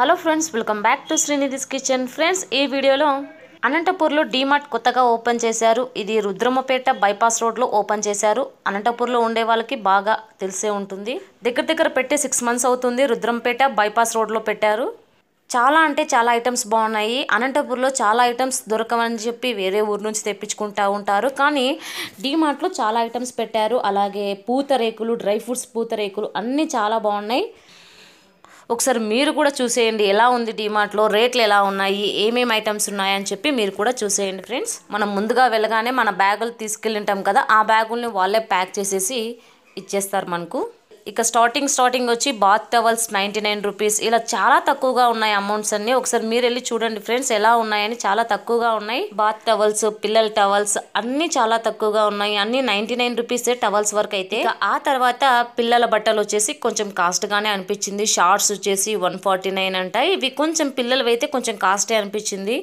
Hello friends welcome back to Srinidhi's kitchen. Friends ఈ వీడియోలో అనంతపూర్లో డీమార్ట్ కొత్తగా ఓపెన్ చేశారు. ఇది రుద్రమపేట బైపాస్ రోడ్లో ఓపెన్ చేశారు. అనంతపూర్లో ఉండే వాళ్ళకి బాగా తెలిసే ఉంటుంది. దగ్గర దగ్గర పెట్టి సిక్స్ మంత్స్ అవుతుంది. రుద్రంపేట బైపాస్ రోడ్లో పెట్టారు. చాలా అంటే చాలా ఐటమ్స్ బాగున్నాయి. అనంతపూర్లో చాలా ఐటమ్స్ దొరకవని చెప్పి వేరే ఊరు నుంచి తెప్పించుకుంటూ ఉంటారు. కానీ డీమార్ట్లో చాలా ఐటమ్స్ పెట్టారు. అలాగే పూతరేకులు డ్రై ఫ్రూట్స్ పూతరేకులు అన్నీ చాలా బాగున్నాయి. ఒకసారి మీరు కూడా చూసేయండి. ఎలా ఉంది డిమార్ట్లో? రేట్లు ఎలా ఉన్నాయి? ఏమేమి ఐటమ్స్ ఉన్నాయని చెప్పి మీరు కూడా చూసేయండి ఫ్రెండ్స్. మనం ముందుగా వెళ్ళగానే మన బ్యాగులు తీసుకెళ్ళింటాం కదా ఆ బ్యాగుల్ని వాళ్ళే ప్యాక్ చేసేసి ఇచ్చేస్తారు మనకు. ఇక స్టార్టింగ్ స్టార్టింగ్ వచ్చి bath towels ninety nine rupees ఇలా చాలా తక్కువగా ఉన్నాయి అమౌంట్స్ అన్ని. ఒకసారి మీరు వెళ్ళి చూడండి ఫ్రెండ్స్ ఎలా ఉన్నాయని. చాలా తక్కువగా ఉన్నాయి. బాత్ టవల్స్ పిల్లల టవల్స్ అన్ని చాలా తక్కువగా ఉన్నాయి. అన్ని నైన్టీ నైన్ రూపీసే టవల్స్ వరకు అయితే. ఆ తర్వాత పిల్లల బట్టలు వచ్చేసి కొంచెం కాస్ట్ గానే అనిపించింది. షార్ట్స్ వచ్చేసి వన్ ఫార్టీ నైన్ అంట ఇవి కొంచెం పిల్లలు అయితే కొంచెం కాస్టే అనిపించింది.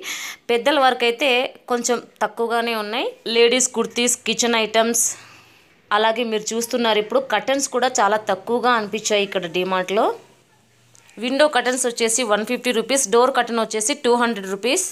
పెద్దల వరకు అయితే కొంచెం తక్కువగానే ఉన్నాయి. లేడీస్ కుర్తీస్ కిచెన్ ఐటమ్స్ అలాగే మీరు చూస్తున్నారు ఇప్పుడు కటన్స్ కూడా చాలా తక్కువగా అనిపించాయి ఇక్కడ డిమార్ట్లో విండో కటన్స్ వచ్చేసి one fifty rupees door curtain వచ్చేసి టూ హండ్రెడ్ రూపీస్.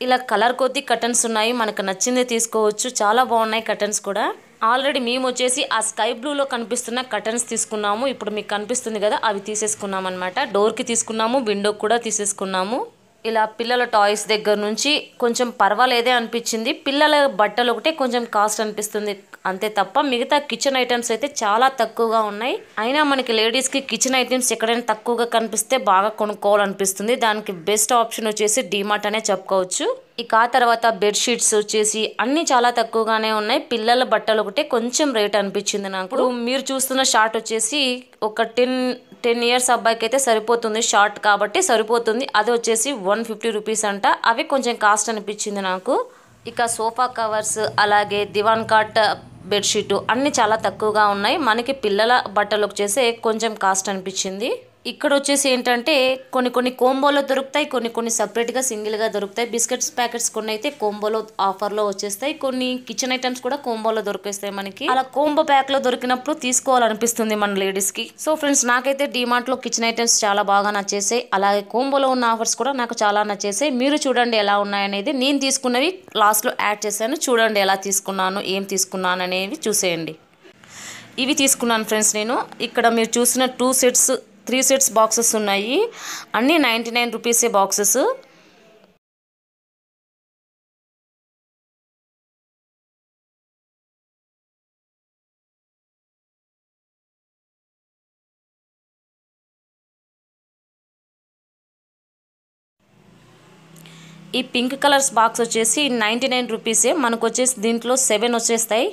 ఇలా కలర్ కొద్ది కటన్స్ ఉన్నాయి మనకు నచ్చింది తీసుకోవచ్చు. చాలా బాగున్నాయి కటన్స్ కూడా. ఆల్రెడీ మేము వచ్చేసి ఆ స్కై బ్లూలో కనిపిస్తున్న కటన్స్ తీసుకున్నాము. ఇప్పుడు మీకు కనిపిస్తుంది కదా అవి తీసేసుకున్నాం అనమాట డోర్కి తీసుకున్నాము విండోకి కూడా తీసేసుకున్నాము. ఇలా పిల్లల టాయ్స్ దగ్గర నుంచి కొంచెం పర్వాలేదే అనిపించింది. పిల్లల బట్టలు ఒకటే కొంచెం కాస్ట్ అనిపిస్తుంది. అంతే తప్ప మిగతా కిచెన్ ఐటమ్స్ అయితే చాలా తక్కువగా ఉన్నాయి. అయినా మనకి లేడీస్కి కిచెన్ ఐటమ్స్ ఎక్కడైనా తక్కువగా కనిపిస్తే బాగా కొనుక్కోవాలనిపిస్తుంది. దానికి బెస్ట్ ఆప్షన్ వచ్చేసి డీమార్ట్ అనే చెప్పుకోవచ్చు. ఇక ఆ తర్వాత బెడ్షీట్స్ వచ్చేసి అన్నీ చాలా తక్కువగానే ఉన్నాయి. పిల్లల బట్టలు ఒకటే కొంచెం రేట్ అనిపించింది నాకు. ఇప్పుడు మీరు చూస్తున్న షార్ట్ వచ్చేసి ఒక టెన్ టెన్ ఇయర్స్ అబ్బాయికి అయితే సరిపోతుంది షార్ట్ కాబట్టి సరిపోతుంది. అది వచ్చేసి వన్ ఫిఫ్టీ రూపీస్ అంట. అవి కొంచెం కాస్ట్ అనిపించింది నాకు. ఇక సోఫా కవర్స్ అలాగే దివాన్ కాట్ బెడ్షీటు అన్నీ చాలా తక్కువగా ఉన్నాయి. మనకి పిల్లల బట్టలు వచ్చేసి కొంచెం కాస్ట్ అనిపించింది. ఇక్కడ వచ్చేసి ఏంటంటే కొన్ని కొన్ని కోంబోలో దొరుకుతాయి కొన్ని కొన్ని సపరేట్గా సింగిల్గా దొరుకుతాయి. బిస్కెట్స్ ప్యాకెట్స్ కొన్ని అయితే కోంబోలో ఆఫర్లో వచ్చేస్తాయి. కొన్ని కిచెన్ ఐటమ్స్ కూడా కోంబోలో దొరికేస్తాయి మనకి. అలా కోంబో ప్యాక్లో దొరికినప్పుడు తీసుకోవాలనిపిస్తుంది మన లేడీస్కి. సో ఫ్రెండ్స్ నాకైతే డిమార్ట్లో కిచెన్ ఐటమ్స్ చాలా బాగా నచ్చేసాయి. అలాగే కోంబోలో ఉన్న ఆఫర్స్ కూడా నాకు చాలా నచ్చేసాయి. మీరు చూడండి ఎలా ఉన్నాయనేది. నేను తీసుకున్నవి లాస్ట్లో యాడ్ చేశాను. చూడండి ఎలా తీసుకున్నాను ఏం తీసుకున్నాను అనేవి చూసేయండి. ఇవి తీసుకున్నాను ఫ్రెండ్స్ నేను. ఇక్కడ మీరు చూసిన two sets three sets boxes ఉన్నాయి. అన్నీ నైంటీ నైన్ రూపీసే బాక్సెస్. ఈ పింక్ కలర్స్ బాక్స్ వచ్చేసి నైంటీ నైన్ రూపీసే. మనకు వచ్చేసి దీంట్లో సెవెన్ వచ్చేస్తాయి.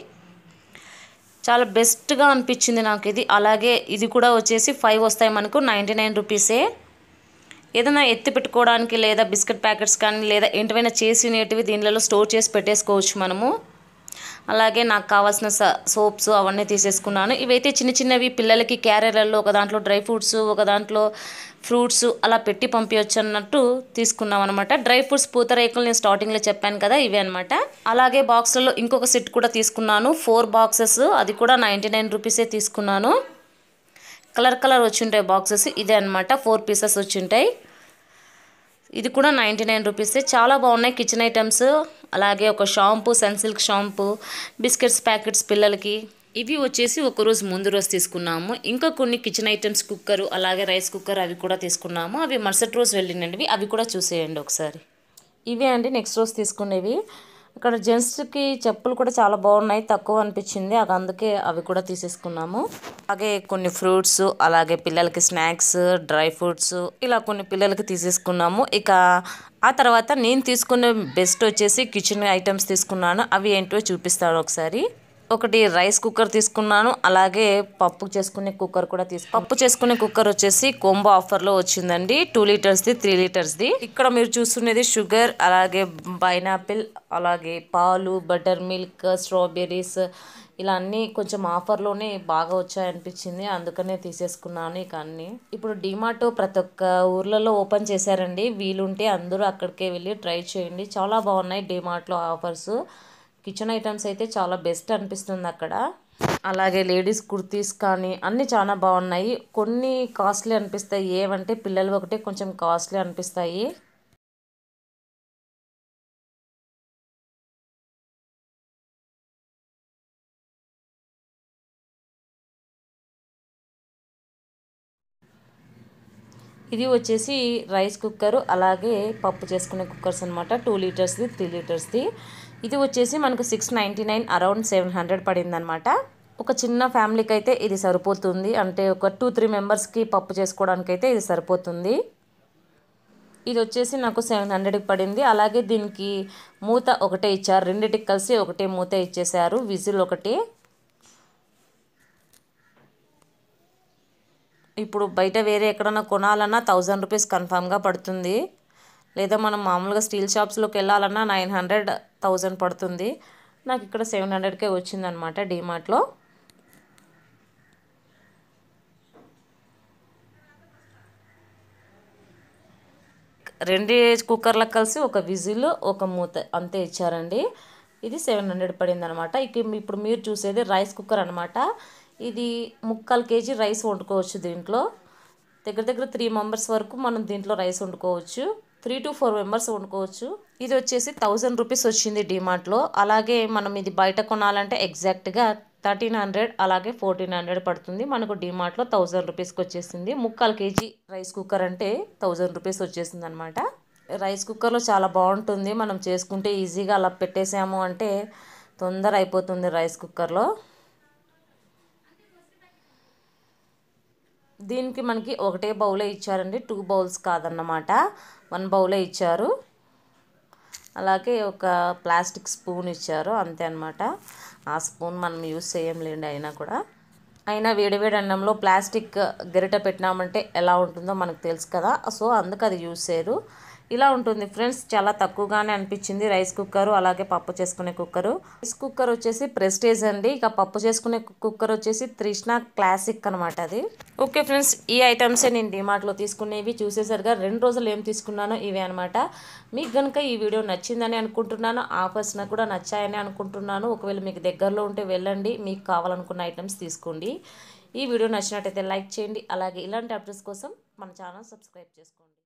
చాలా బెస్ట్గా అనిపించింది నాకు ఇది అలాగే ఇది కూడా వచ్చేసి ఫైవ్ వస్తాయి మనకు నైంటీ నైన్ రూపీసే. ఏదైనా ఎత్తి పెట్టుకోవడానికి లేదా బిస్కెట్ ప్యాకెట్స్ కానీ లేదా ఏంటివైనా చేసినవి దీనిలో స్టోర్ చేసి పెట్టేసుకోవచ్చు మనము. అలాగే నాకు కావాల్సిన సోప్స్ అవన్నీ తీసేసుకున్నాను. ఇవైతే చిన్న చిన్నవి పిల్లలకి క్యారియర్లలో ఒక దాంట్లో డ్రై ఫ్రూట్స్ ఒక దాంట్లో ఫ్రూట్స్ అలా పెట్టి పంపించచ్చు అన్నట్టు తీసుకున్నాం అనమాట డ్రై ఫ్రూట్స్ పూతరేకులు నేను స్టార్టింగ్లో చెప్పాను కదా ఇవే అనమాట అలాగే బాక్స్లలో ఇంకొక సెట్ కూడా తీసుకున్నాను. ఫోర్ బాక్సెస్ అది కూడా నైంటీ నైన్ రూపీసే తీసుకున్నాను. కలర్ కలర్ వచ్చింటాయి బాక్సెస్ ఇదే అనమాట ఫోర్ పీసెస్ వచ్చింటాయి. ఇది కూడా నైంటీ నైన్ రూపీసే. చాలా బాగున్నాయి కిచెన్ ఐటమ్స్ అలాగే ఒక shampoo Sunsilk shampoo biscuits packets పిల్లలకి. ఇవి వచ్చేసి ఒక రోజు ముందు రోజు తీసుకున్నాము. ఇంకా కొన్ని కిచెన్ ఐటమ్స్ కుక్కర్ అలాగే రైస్ కుక్కర్ అవి కూడా తీసుకున్నాము. అవి మరుసటి రోజు వెళ్ళినవి. అవి కూడా చూసేయండి ఒకసారి. ఇవే అండి నెక్స్ట్ రోజు తీసుకునేవి. ఇక్కడ జెంట్స్కి చెప్పులు కూడా చాలా బాగున్నాయి తక్కువ అనిపించింది. అది అందుకే అవి కూడా తీసేసుకున్నాము. అలాగే కొన్ని ఫ్రూట్స్ అలాగే పిల్లలకి స్నాక్స్ డ్రై ఫ్రూట్స్ ఇలా కొన్ని పిల్లలకి తీసేసుకున్నాము. ఇక ఆ తర్వాత నేను తీసుకున్న బెస్ట్ వచ్చేసి కిచెన్ ఐటమ్స్ తీసుకున్నాను. అవి ఏంటో చూపిస్తాను ఒకసారి. ఒకటి రైస్ కుక్కర్ తీసుకున్నాను. అలాగే పప్పు చేసుకునే కుక్కర్ కూడా తీసుకు పప్పు చేసుకునే కుక్కర్ వచ్చేసి కోంబో ఆఫర్లో వచ్చిందండి. టూ లీటర్స్ది త్రీ లీటర్స్ది. ఇక్కడ మీరు చూస్తున్నది షుగర్ అలాగే పైనాపిల్ అలాగే పాలు బటర్ మిల్క్ స్ట్రాబెర్రీస్ ఇలా అన్నీ కొంచెం ఆఫర్లోనే బాగా వచ్చాయనిపించింది. అందుకనే తీసేసుకున్నాను ఇక అన్నీ. ఇప్పుడు డిమార్ట్ ప్రతి ఒక్క ఊర్లలో ఓపెన్ చేశారండి. వీలుంటే అందరూ అక్కడికే వెళ్ళి ట్రై చేయండి. చాలా బాగున్నాయి డిమార్ట్లో ఆఫర్స్. కిచెన్ ఐటమ్స్ అయితే చాలా బెస్ట్ అనిపిస్తుంది అక్కడ. అలాగే లేడీస్ కుర్తీస్ కానీ అన్నీ చాలా బాగున్నాయి. కొన్ని కాస్ట్లీ అనిపిస్తాయి. ఏవంటే పిల్లలు ఒకటే కొంచెం కాస్ట్లీ అనిపిస్తాయి. ఇది వచ్చేసి రైస్ కుక్కర్ అలాగే పప్పు చేసుకునే కుక్కర్స్ అనమాట టూ లీటర్స్ది త్రీ లీటర్స్ది. ఇది వచ్చేసి మనకు six ninety nine around seven hundred పడిందనమాట ఒక చిన్న ఫ్యామిలీకి అయితే ఇది సరిపోతుంది. అంటే ఒక టూ త్రీ మెంబర్స్కి పప్పు చేసుకోవడానికి అయితే ఇది సరిపోతుంది. ఇది వచ్చేసి నాకు సెవెన్ హండ్రెడ్కి పడింది. అలాగే దీనికి మూత ఒకటే ఇచ్చారు. రెండింటికి కలిసి ఒకటే మూత ఇచ్చేసారు విజిల్ ఒకటి. ఇప్పుడు బయట వేరే ఎక్కడన్నా కొనాలన్నా థౌజండ్ రూపీస్ కన్ఫామ్గా పడుతుంది. లేదా మనం మామూలుగా స్టీల్ షాప్స్లోకి వెళ్ళాలన్నా నైన్ హండ్రెడ్ థౌజండ్ పడుతుంది. నాకు ఇక్కడ సెవెన్ హండ్రెడ్కే వచ్చిందనమాట డీమార్ట్లో రెండు కుక్కర్లకు కలిసి ఒక విజిల్ ఒక మూత అంతే ఇచ్చారండి. ఇది సెవెన్ హండ్రెడ్ పడింది అనమాట ఇక ఇప్పుడు మీరు చూసేది రైస్ కుక్కర్ అనమాట ఇది ముక్కాలు కేజీ రైస్ వండుకోవచ్చు దీంట్లో. దగ్గర దగ్గర త్రీ మెంబర్స్ వరకు మనం దీంట్లో రైస్ వండుకోవచ్చు. త్రీ టు ఫోర్ మెంబర్స్ వండుకోవచ్చు. ఇది వచ్చేసి థౌజండ్ రూపీస్ వచ్చింది డిమార్ట్లో. అలాగే మనం ఇది బయట కొనాలంటే ఎగ్జాక్ట్గా థర్టీన్ హండ్రెడ్ అలాగే ఫోర్టీన్ హండ్రెడ్ పడుతుంది. మనకు డిమార్ట్లో థౌజండ్ రూపీస్కి వచ్చేసింది. ముక్కాలు కేజీ రైస్ కుక్కర్ అంటే థౌజండ్ రూపీస్ వచ్చేసింది అనమాట రైస్ కుక్కర్లో చాలా బాగుంటుంది. మనం చేసుకుంటే ఈజీగా అలా పెట్టేసాము అంటే తొందర అయిపోతుంది రైస్ కుక్కర్లో. దీనికి మనకి ఒకటే బౌలే ఇచ్చారండి. టూ బౌల్స్ కాదన్నమాట. వన్ బౌలే ఇచ్చారు. అలాగే ఒక ప్లాస్టిక్ స్పూన్ ఇచ్చారు. అంతే అనమాట ఆ స్పూన్ మనం యూస్ చేయంలేండి అయినా కూడా. అయినా వేడివేడి అన్నంలో ప్లాస్టిక్ గరిట పెట్టినామంటే ఎలా ఉంటుందో మనకు తెలుసు కదా. సో అందుకు అది యూస్ చేయరు. ఇలా ఉంటుంది. ఫ్రెండ్స్ చాలా తక్కువగానే అనిపించింది రైస్ కుక్కర్ అలాగే పప్పు చేసుకునే కుక్కరు. రైస్ కుక్కర్ వచ్చేసి ప్రెస్టేజ్ అండి. ఇక పప్పు చేసుకునే కుక్కర్ వచ్చేసి త్రిష్ణ క్లాసిక్ అనమాట అది. ఓకే ఫ్రెండ్స్ ఈ ఐటమ్సే నేను డిమార్ట్లో తీసుకునేవి. చూసేసరిగా రెండు రోజులు ఏం తీసుకున్నానో ఇవే అనమాట మీకు కనుక ఈ వీడియో నచ్చిందని అనుకుంటున్నాను ఆఫర్స్ నాకు కూడా నచ్చాయని అనుకుంటున్నాను. ఒకవేళ మీకు దగ్గరలో ఉంటే వెళ్ళండి. మీకు కావాలనుకున్న ఐటమ్స్ తీసుకోండి. ఈ వీడియో నచ్చినట్టయితే లైక్ చేయండి. అలాగే ఇలాంటి అప్డేట్స్ కోసం మన ఛానల్ సబ్స్క్రైబ్ చేసుకోండి.